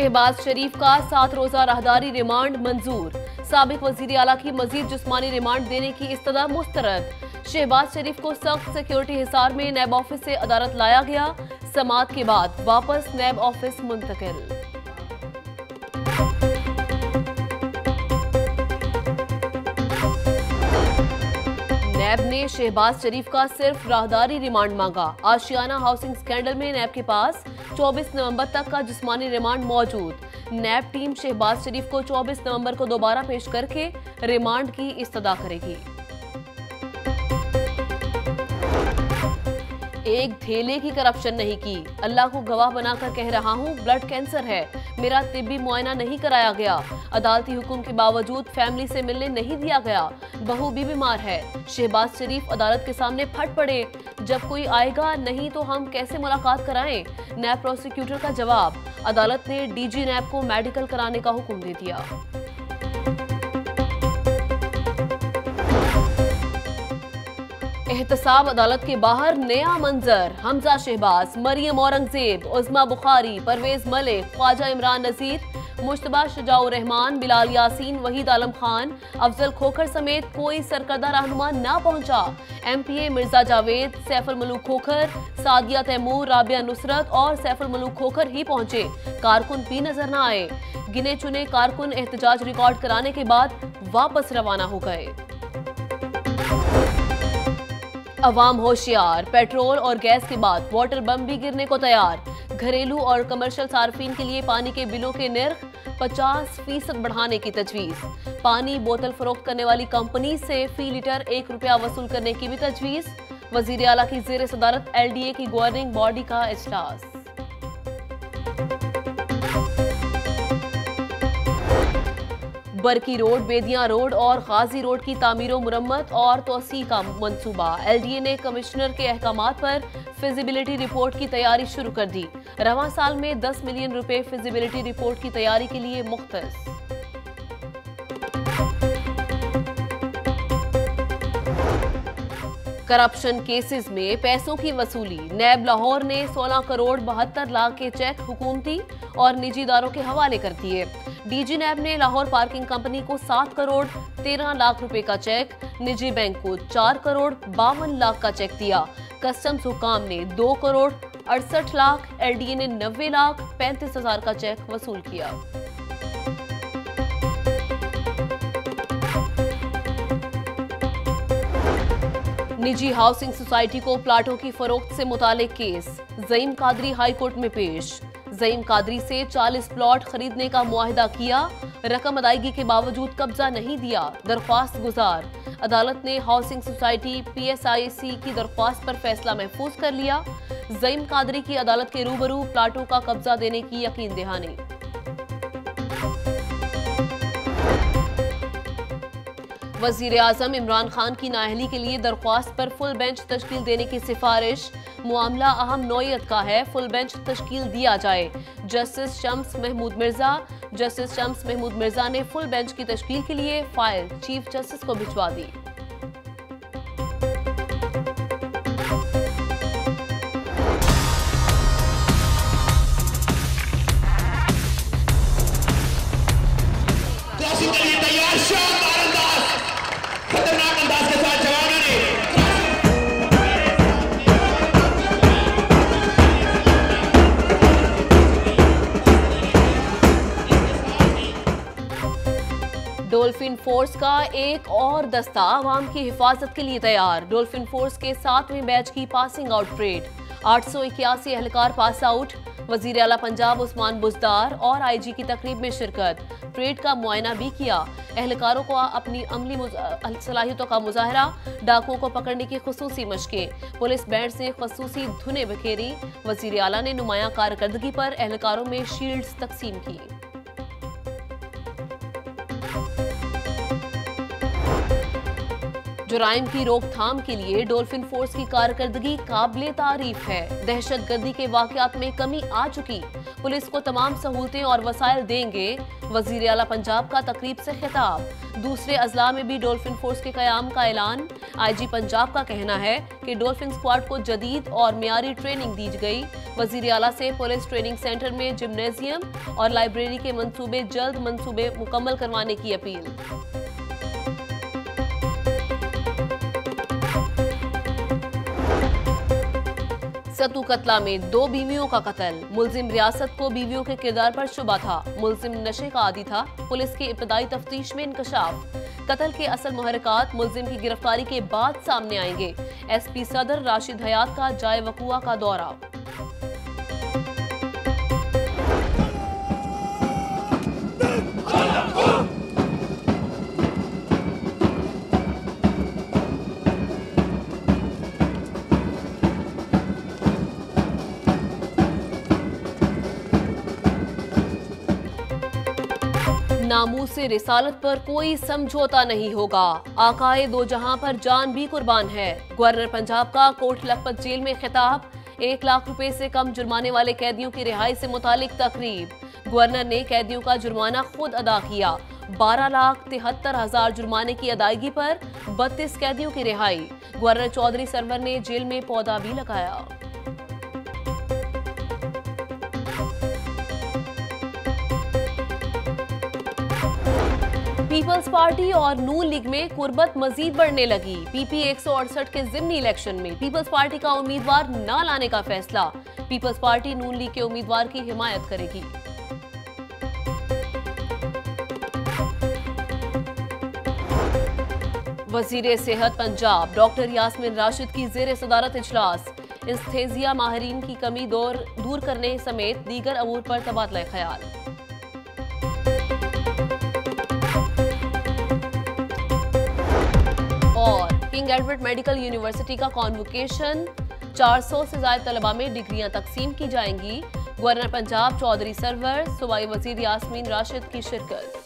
शहबाज शरीफ का सात रोजा राहदारी रिमांड मंजूर। सबक वज़ीर अला की मजीद जिसमानी रिमांड देने की इस्तदा मुस्तरद। शहबाज शरीफ को सख्त सिक्योरिटी हिसार में नैब ऑफ़िस से अदालत लाया गया। समात के बाद वापस नैब ऑफ़िस मुंतकिल। नैब ने शहबाज शरीफ का सिर्फ़ राहदारी रिमांड मांगा। आशियाना हाउसिंग स्कैंडल में नैब के पास 24 नवंबर तक का जिस्मानी रिमांड मौजूद। नैब टीम शहबाज शरीफ को 24 नवंबर को दोबारा पेश करके रिमांड की इस्तदा करेगी। एक धेले की करप्शन नहीं की। अल्लाह को गवाह बनाकर कह रहा हूँ, ब्लड कैंसर है। मेरा तिबी मुआयना नहीं कराया गया। अदालती हुक्म के बावजूद फैमिली से मिलने नहीं दिया गया। बहू भी बीमार है। शहबाज शरीफ अदालत के सामने फट पड़े। जब कोई आएगा नहीं तो हम कैसे मुलाकात कराएँ? नैब प्रोसिक्यूटर का जवाब। अदालत ने डीजी नैब को मेडिकल कराने का हुक्म दे दिया। एहतसाब अदालत के बाहर नया मंजर। हमजा शहबाज, मरियम औरंगज़ेब, उजमा बुखारी, परवेज मलिक, ख्वाजा इमरान नजीर, मुशतबा शजाउ रहमान बिलाल यासीन, वहीद आलम खान, अफजल खोखर समेत कोई सरकर्दा रहनुमा न पहुँचा। एमपीए मिर्ज़ा जावेद, सैफुल मलूक खोखर, सादिया तैमूर, राबिया नुसरत और सैफुल मलूक खोखर ही पहुँचे। कारकुन भी नज़र न आए। गिने चुने कारकुन एहतजाज रिकॉर्ड कराने के बाद वापस रवाना हो गए। अवाम होशियार, पेट्रोल और गैस के बाद वाटर बम भी गिरने को तैयार। घरेलू और कमर्शियल सार्फिन के लिए पानी के बिलों के निर्ख 50 फ़ीसद बढ़ाने की तजवीज। पानी बोतल फरोख्त करने वाली कंपनी से फ़ी लीटर एक रुपया वसूल करने की भी तजवीज। वज़ीर अला की जेर सदारत, एलडीए की गवर्निंग बॉडी का इजलास। बरकी रोड, बेदिया रोड और गाजी रोड की तामीर, मुरम्मत और तोसी का मंसूबा। ए ने कमिश्नर के अहकाम पर फिजिबिलिटी रिपोर्ट की तैयारी शुरू कर दी। रवा साल में 10 मिलियन रुपए फिजिबिलिटी रिपोर्ट की तैयारी के लिए मुख्त करप्शन केसेस में पैसों की वसूली। नैब लाहौर ने 16 करोड़ बहत्तर लाख के चेक हुकूमती। और निजी इदारों के हवाले कर दिए। डीजी नैब ने लाहौर पार्किंग कंपनी को 7 करोड़ 13 लाख रुपए का चेक, निजी बैंक को 4 करोड़ बावन लाख का चेक दिया। कस्टम्स हुकाम ने 2 करोड़ अड़सठ लाख, एलडीए ने नब्बे लाख, पैंतीस हज़ार का चेक वसूल किया। निजी हाउसिंग सोसाइटी को प्लाटों की फरोख्त से मुतालिक केस, जईम कादरी हाई कोर्ट में पेश। जईम कादरी से 40 प्लॉट खरीदने का मुआहदा किया। रकम अदायगी के बावजूद कब्जा नहीं दिया। दरख्वास्त गुजार। अदालत ने हाउसिंग सोसाइटी पीएसआईसी की दरख्वास्त पर फैसला महफूज कर लिया। जईम कादरी की अदालत के रूबरू प्लाटों का कब्जा देने की यकीन दहानी। वज़ीर अजम इमरान खान की नाहली के लिए दरख्वास्त पर फुल बेंच तश्कील देने की सिफारिश। मामला अहम नोयत का है, फुल बेंच तश्कील दिया जाए। जस्टिस शम्स महमूद मिर्ज़ा, जस्टिस शम्स महमूद मिर्ज़ा ने फुल बेंच की तश्कील के लिए फ़ाइल। चीफ जस्टिस को भिजवा दी। डोल्फिन फोर्स का एक और दस्ता आवाम की हिफाजत के लिए तैयार। डोल्फिन फोर्स के सातवें बैच की पासिंग आउट परेड आठ सौ इक्यासी एहलकार पास आउट वज़ीर अला पंजाब उस्मान बुजदार और आईजी की तकरीब में शिरकत। परेड का मुआयना भी किया। एहलकारों को अपनी अमली सलाहियतों का मुजाहरा, डाकुओं को पकड़ने की खसूसी मशकें। पुलिस बैंड से खसूसी धुनें बखेरी। वज़ीर अला ने नुमाया कारकर्दगी पर एहलकारों में शील्ड्स तकसीम की। जुराइम की रोकथाम के लिए डोल्फिन फोर्स की कारकर्दगी काबिल तारीफ़ है। दहशत गर्दी के वाकत में कमी आ चुकी। पुलिस को तमाम सहूलतें और वसाइल देंगे। वज़ीर अला पंजाब का तकरीब से खिताब। दूसरे अजला में भी डोल्फिन फोर्स के क्याम का ऐलान। आईजी पंजाब का कहना है कि डोल्फिन स्क्वाड को जदीद और मियारी ट्रेनिंग दी गई। वज़ीर अला से पुलिस ट्रेनिंग सेंटर में जिम्नेजियम और लाइब्रेरी के मनसूबे जल्द मनसूबे मुकम्मल करवाने की अपील। सतु कतला में दो बीवियों का कत्ल। मुलजिम रियासत को बीवियों के किरदार पर शुबा था। मुलजिम नशे का आदि था। पुलिस की इब्तदाई तफ्तीश में इंकशाफ कत्ल के असल मुहरकत मुलजिम की गिरफ्तारी के बाद सामने आएँगे। एसपी सदर राशिद हयात का जाय वकुआ का दौरा। नामू से रिसालत पर कोई समझौता नहीं होगा। आकाए दो जहाँ पर जान भी कुर्बान है। गवर्नर पंजाब का कोट लखपत जेल में खिताब। एक लाख रुपए से कम जुर्माने वाले कैदियों की रिहाई से मुतालिक तकरीब। गवर्नर ने कैदियों का जुर्माना खुद अदा किया। बारह लाख तिहत्तर हज़ार जुर्माने की अदायगी पर बत्तीस कैदियों की रिहाई। गवर्नर चौधरी सरवर ने जेल में पौधा भी लगाया। पीपल्स पार्टी और नू लीग में कुर्बत मजीद बढ़ने लगी। पीपी एक के जिमनी इलेक्शन में पीपल्स पार्टी का उम्मीदवार न लाने का फैसला। पीपल्स पार्टी नून लीग के उम्मीदवार की हिमायत करेगी। वज़ीर सेहत पंजाब, डॉक्टर यासमिन राशिद की जेर सदारत इजलास। इंस्थेजिया माहरीन की कमी दूर करने समेत दीगर अमूर पर तबादला ख्याल। एडवर्ड मेडिकल यूनिवर्सिटी का कॉन्वोकेशन 400 से ज़्यादा तलबा में डिग्रियाँ तकसीम की जाएँगी। गवर्नर पंजाब चौधरी सरवर, सूबाई वज़ीर यासमीन राशिद की शिरकत।